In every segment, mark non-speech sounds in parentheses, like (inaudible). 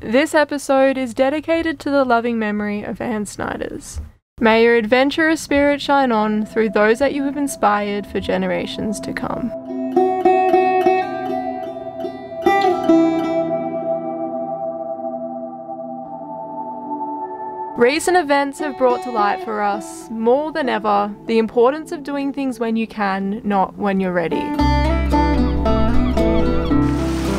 This episode is dedicated to the loving memory of Anne Snyders. May your adventurous spirit shine on through those that you have inspired for generations to come. Recent events have brought to light for us, more than ever, the importance of doing things when you can, not when you're ready.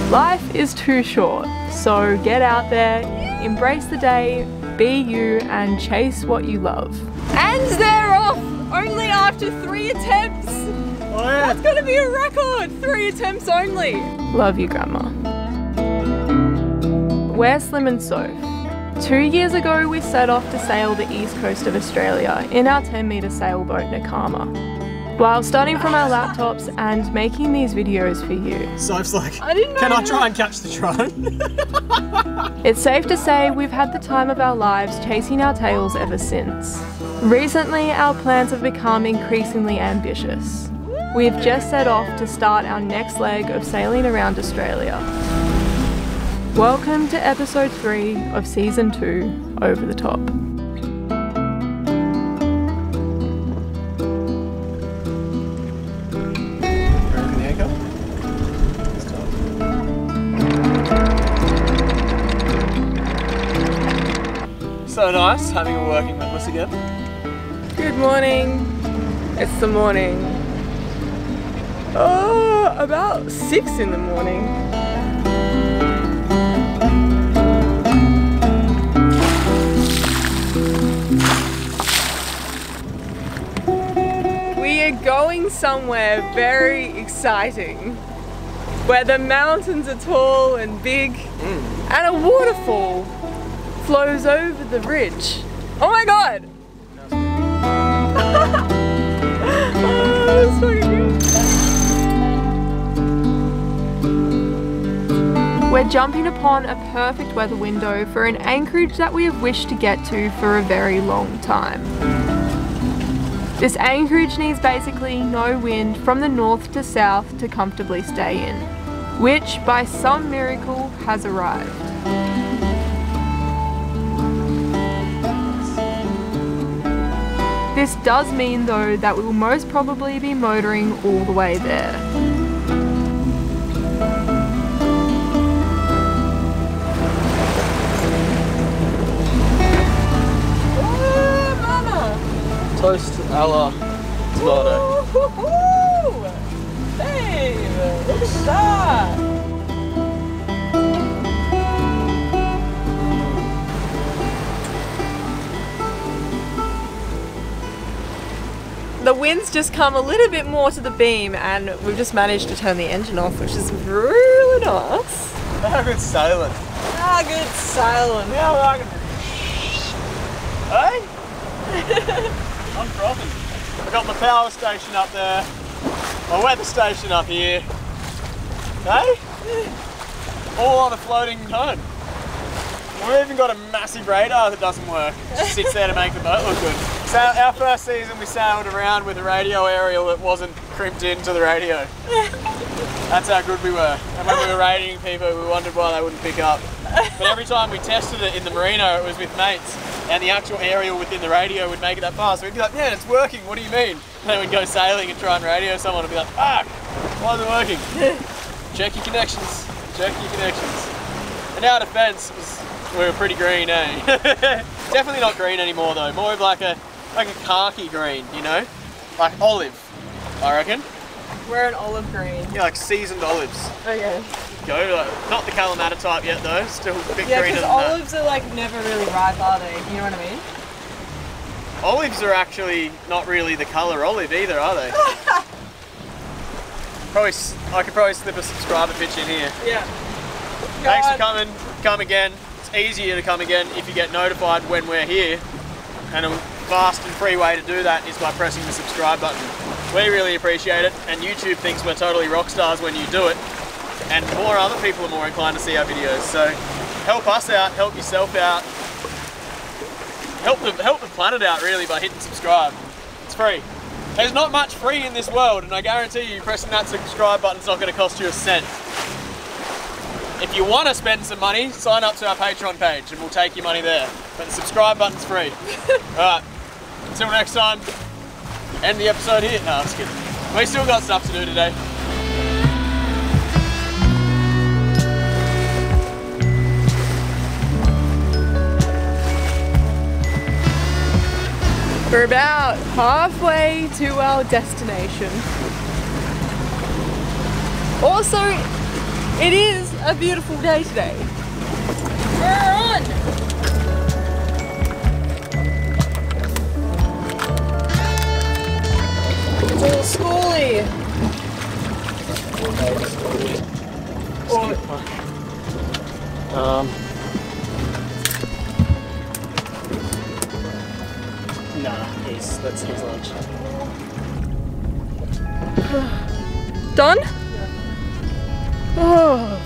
Life is too short, so get out there, embrace the day, be you, and chase what you love. And they're off! Only after three attempts! Oh yeah. That's gonna be a record! Three attempts only! Love you, Grandma. We're Slim and Soph. Two years ago, we set off to sail the east coast of Australia in our 10 metre sailboat Nakama. While starting from our laptops and making these videos for you, Soph's like, I didn't know can I try and catch the drone? (laughs) it's safe to say we've had the time of our lives chasing our tails ever since. Recently, our plans have become increasingly ambitious. We've just set off to start our next leg of sailing around Australia. Welcome to episode 3 of season 2 Over the Top. So nice having a working with us again. Good morning. It's the morning. Oh, about 6 in the morning. We are going somewhere very exciting where the mountains are tall and big mm. and a waterfall flows over the ridge. Oh my god! (laughs) oh. We're jumping upon a perfect weather window for an anchorage that we have wished to get to for a very long time. This anchorage needs basically no wind from the north to south to comfortably stay in, which by some miracle has arrived. This does mean though that we will most probably be motoring all the way there. Mama! Toast a la tomato. Woohoo! Babe, look at that! Wind's just come a little bit more to the beam and we've just managed to turn the engine off, which is really nice. How good sailing. Ah, good sailing. Yeah, I can. Hey? (laughs) I'm frothing. I got my power station up there, my weather station up here. Hey? All on a floating home. We've even got a massive radar that doesn't work. Just sits there to make the boat look good. So our first season we sailed around with a radio aerial that wasn't crimped into the radio. (laughs) That's how good we were. And when we were rating people, we wondered why they wouldn't pick up. But every time we tested it in the merino, it was with mates, and the actual aerial within the radio would make it that fast. We'd be like, "Yeah, it's working. What do you mean?" And then we'd go sailing and try and radio someone and be like, "Fuck, why isn't it working?" (laughs) Check your connections. Check your connections. And our defence, was- we were pretty green, eh? (laughs) Definitely not green anymore though. More of like a like a khaki green, you know, like olive. I reckon. We're an olive green. Yeah, like seasoned olives. Okay. Go like, not the Kalamata type yet though. Still a bit Yeah, greener than that. olives are like never really ripe, are they? You know what I mean? Olives are actually not really the colour olive either, are they? (laughs) probably, I could probably slip a subscriber pitch in here. Yeah. Thanks for coming. Come again. It's easier to come again if you get notified when we're here. And a fast and free way to do that is by pressing the subscribe button. We really appreciate it, and YouTube thinks we're totally rock stars when you do it. And more other people are more inclined to see our videos. So help us out, help yourself out, help the help the planet out really by hitting subscribe. It's free. There's not much free in this world, and I guarantee you, pressing that subscribe button's not going to cost you a cent. if you want to spend some money, sign up to our Patreon page and we'll take your money there. But the subscribe button's free. (laughs) Alright, until next time, end the episode here. No, just kidding. We still got stuff to do today. We're about halfway to our destination. Also, it is a beautiful day today. It's all schooly. Um, nah, he's, that's his lunch. Done? Oh.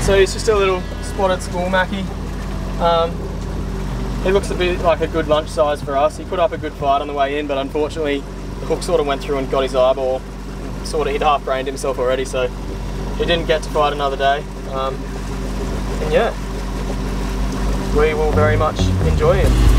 So he's just a little spotted school Mackie. Um, he looks a bit like a good lunch size for us. He put up a good fight on the way in, but unfortunately the hook sort of went through and got his eyeball. Sort of he'd half brained himself already, so he didn't get to fight another day. Um, and yeah, we will very much enjoy him.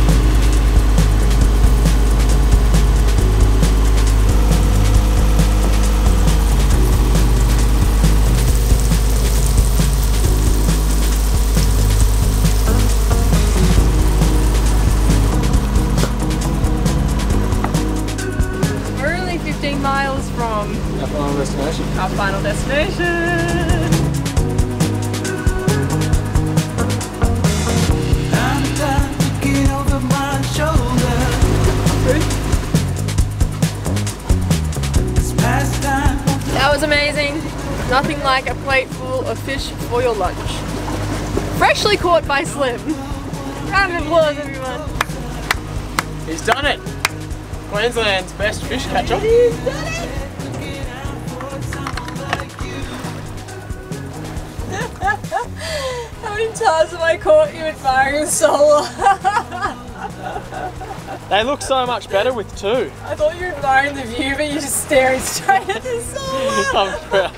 Fish for your lunch. Freshly caught by Slim. Round of applause, everyone. He's done it! Queensland's best fish catcher. (laughs) How many times have I caught you admiring solar? (laughs) They look so much better with two. I thought you were admiring the view, but you're just staring straight at the solar.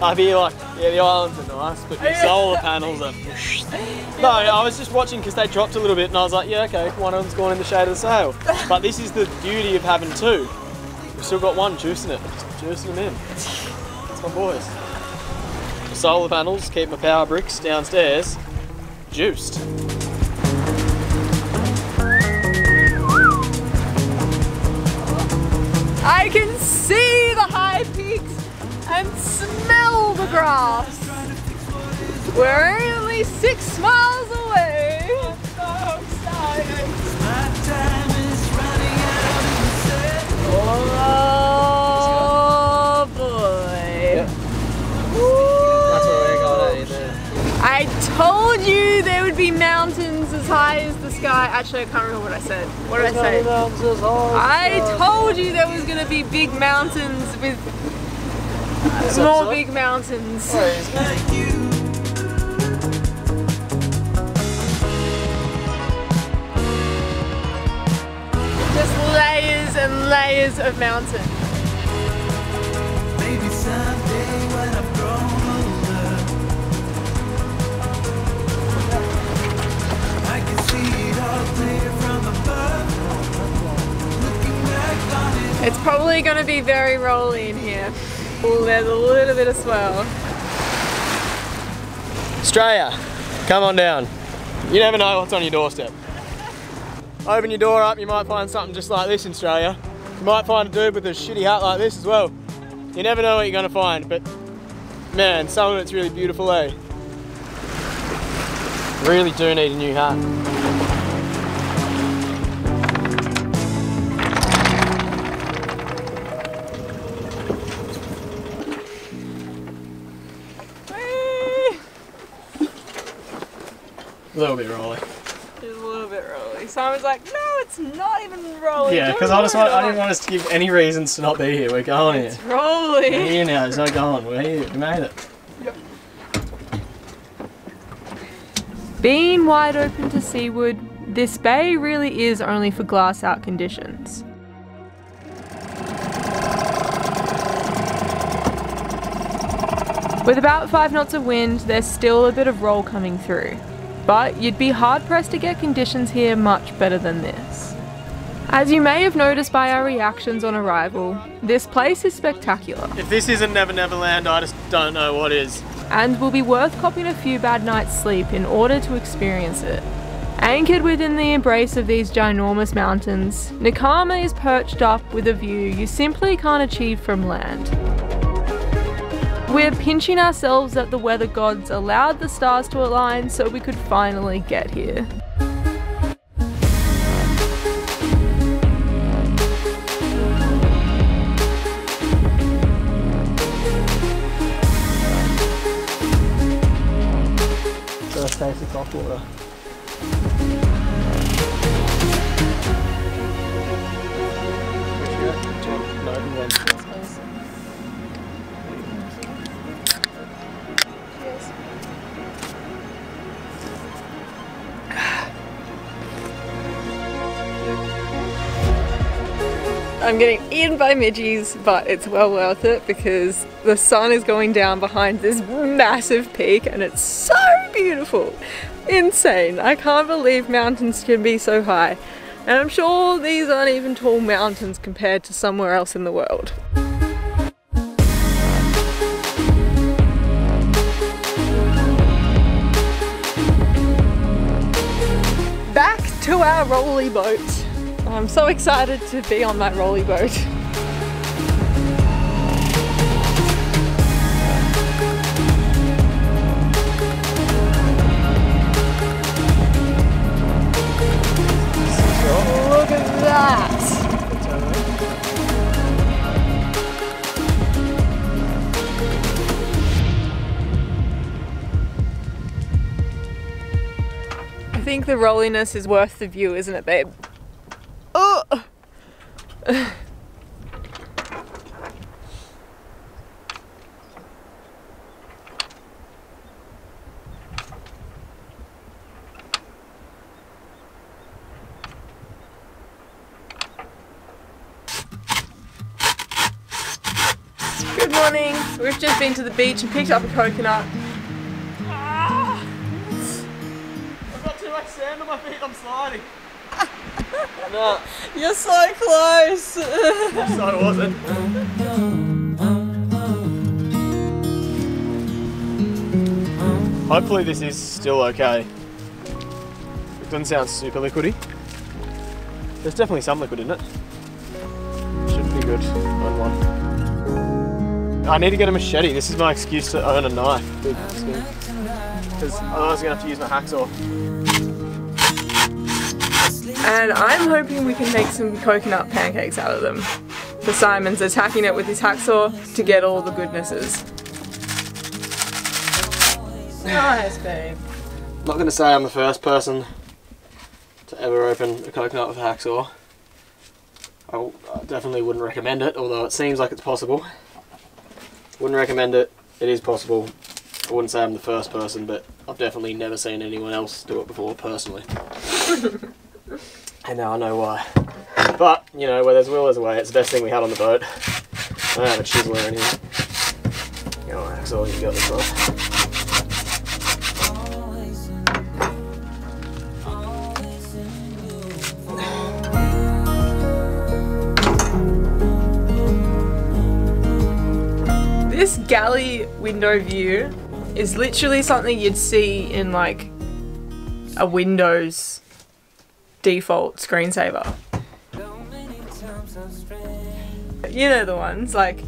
(laughs) I'd be like, yeah, the islands are nice, but the solar panels are. (laughs) No, I was just watching because they dropped a little bit, and I was like, yeah, okay, one of them's gone in the shade of the sail. But this is the beauty of having two. We've still got one juicing it, just juicing them in. That's my boys. The solar panels keep my power bricks downstairs juiced. I can see the high peaks and smell the grass. We're only six miles away. My time is running out. You said Oh boy. That's where we're going, I told you there would be mountains sky. Actually, I can't remember what I said. What did I say? I told you there was going to be big mountains with more episode? big mountains. Just layers and layers of mountains. It's going to be very rolly in here. Oh, there's a little bit of swell. Australia, come on down. You never know what's on your doorstep. Open your door up, you might find something just like this in Australia. You might find a dude with a shitty hat like this as well. You never know what you're gonna find, but man, some of it's really beautiful, eh? Really do need a new hat. A little bit rolly. It's a little bit rolly. Simon's like, no, it's not even rolly. Yeah, because I just want, I didn't want us to give any reasons to not be here. We're going here. it. rolly. We're here now, there's no going. We're here, we made it. Yep. Being wide open to seaward, this bay really is only for glass out conditions. With about 5 knots of wind, there's still a bit of roll coming through, but you'd be hard pressed to get conditions here much better than this. As you may have noticed by our reactions on arrival, this place is spectacular If this isn't Never Never Land, I just don't know what is. and will be worth copping a few bad nights' sleep in order to experience it. Anchored within the embrace of these ginormous mountains, Nakama is perched up with a view you simply can't achieve from land. We're pinching ourselves that the weather gods allowed the stars to align so we could finally get here. First taste of cold water. I'm getting eaten by midgies, but it's well worth it because the sun is going down behind this massive peak and it's so beautiful. Insane. I can't believe mountains can be so high. And I'm sure these aren't even tall mountains compared to somewhere else in the world. Back to our rolly boat. I'm so excited to be on that rolly boat. I think the rolliness is worth the view, isn't it, babe? Good morning. We've just been to the beach and picked up a coconut. Ah! I've got too much sand on my feet, I'm sliding. No, You're so close. (laughs) so I wasn't. Hopefully this is still okay. It doesn't sound super liquidy. There's definitely some liquid in it. Should be good on one. I need to get a machete. This is my excuse to own a knife. Because otherwise I'm going to have to use my hacksaw. And I'm hoping we can make some coconut pancakes out of them. So Simon's attacking it with his hacksaw to get all the goodnesses. Nice, babe. I'm not going to say I'm the first person to ever open a coconut with a hacksaw. I definitely wouldn't recommend it, although it seems like it's possible. Wouldn't recommend it. It is possible. I wouldn't say I'm the first person, but I've definitely never seen anyone else do it before personally. (laughs) and now I know why. But, you know, where there's will, there's a way. It's the best thing we had on the boat. I don't have a chisel or anything. You know, hacksaw, you got this one. This galley window view is literally something you'd see in like a Windows default screensaver. You know the ones, like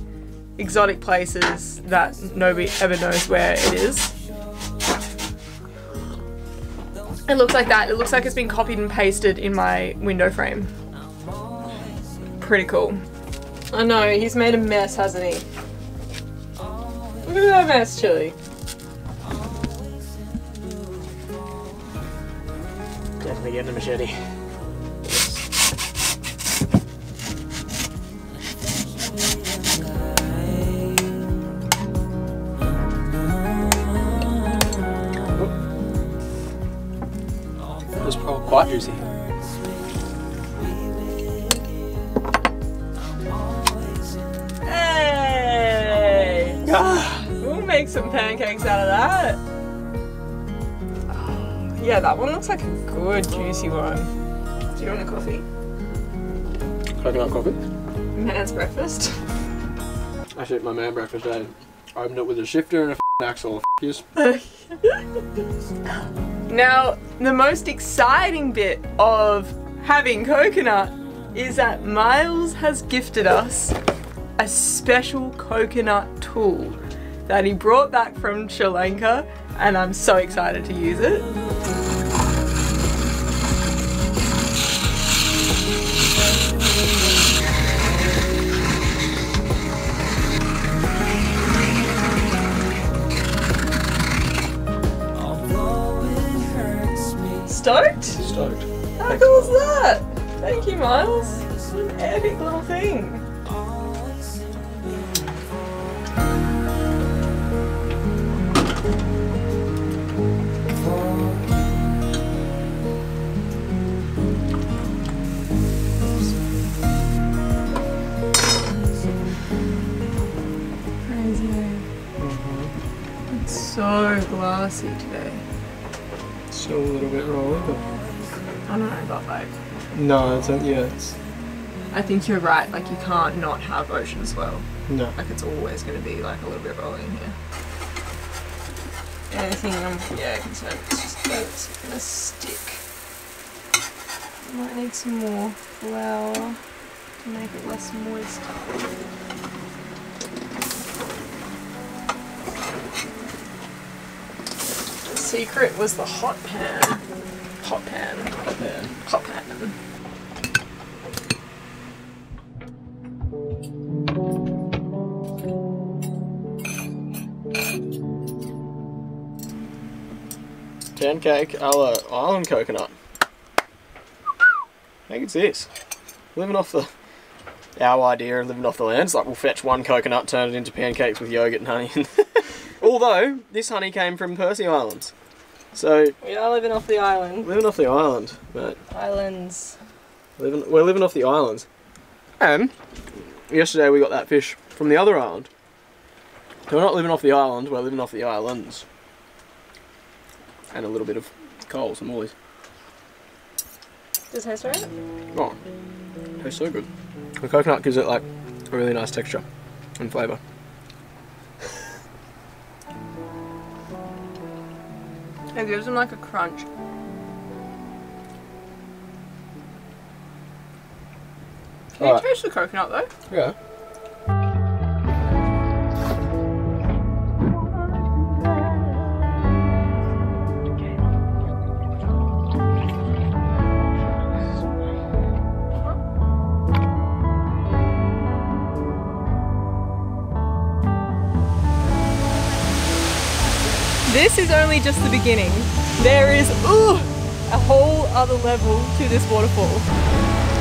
exotic places that nobody ever knows where it is. It looks like that. It looks like it's been copied and pasted in my window frame. Pretty cool. I know, he's made a mess, hasn't he? Look at that mess, Chili. Definitely getting a machete. Quite juicy. Hey! Ah, We'll make some pancakes out of that. Yeah, that one looks like a good juicy one. Do you want a coffee? Coconut coffee. Man's breakfast. I Actually, my man breakfast. Eh? I opened it with a shifter and a f***ing axle. F- yes. (laughs) Now, the most exciting bit of having coconut is that Miles has gifted us a special coconut tool that he brought back from Sri Lanka, and I'm so excited to use it. Stoked? Stoked. How cool is that? Thank you, Miles. It's an epic little thing. So glassy today. Still a little bit rolly, but I don't know, but like, no, it's not, yeah, it's I think you're right. Like, you can't not have ocean swell. no. Like, it's always going to be like a little bit rolling here. Anything I'm yeah concerned it's just that it's gonna stick. Might need some more flour to make it less moist. Secret was the hot pan. Hot pan. Man. Hot pan. Pancake a la island coconut. I think it's this? Living off the our idea of living off the land. It's like we'll fetch one coconut, turn it into pancakes with yogurt and honey. (laughs) Although this honey came from Percy Islands, so We are living off the island. living off the island, but Islands. living we're living off the islands. And yesterday we got that fish from the other island. So we're not living off the island, we're living off the islands. And a little bit of Coles and Woolies. Does it taste right? Oh, tastes so good. The coconut gives it like a really nice texture and flavour. It gives them like a crunch. Can Alright. you taste the coconut though? Yeah. This is only just the beginning. There is ooh, a whole other level to this waterfall.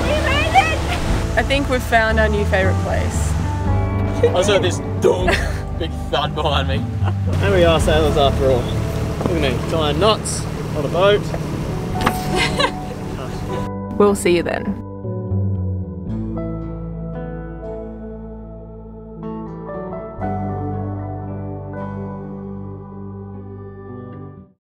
We made it! I think we've found our new favourite place. (laughs) I saw this dog, big thud behind me. And we are sailors after all. Look at me, tying knots on a boat. (laughs) We'll see you then.